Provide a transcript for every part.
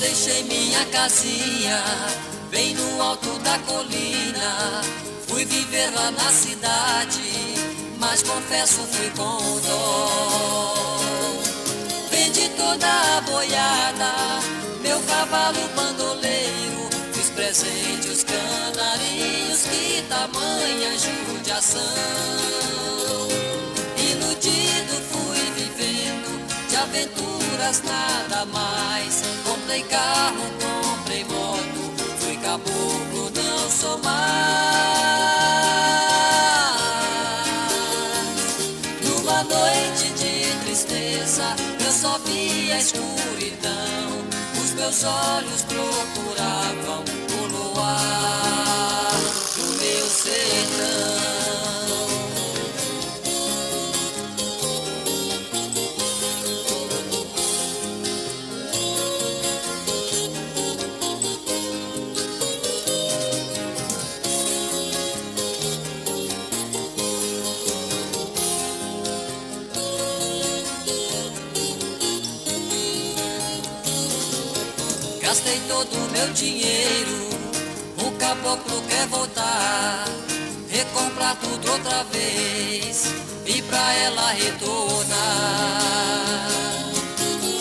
deixei minha casinha bem no alto da colina. Fui viver lá na cidade, mas confesso fui com dó. Vendi toda a boiada, meu cavalo bandoleiro, fiz presente os canarinhos, que tamanha judiação. Iludido fui vivendo de aventuras nada mais. Comprei carro, comprei moto, fui caboclo, não sou mais. Numa noite de tristeza, eu só vi a escuridão. Os meus olhos procuravam o luar Gastei todo o meu dinheiro, o caboclo quer voltar, recomprar tudo outra vez e pra ela retornar.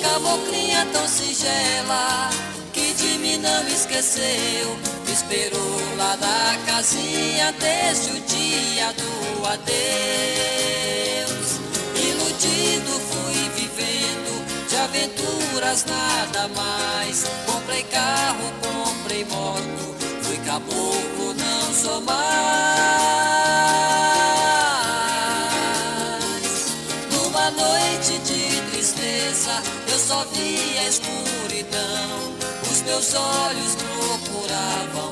Caboclinha tão singela que de mim não esqueceu, esperou lá da casinha desde o dia do adeus. Iludido fui vivendo de aventuras nada mais. Comprei carro, comprei moto, fui caboclo, não sou mais. Numa noite de tristeza, eu só vi a escuridão. Os meus olhos procuravam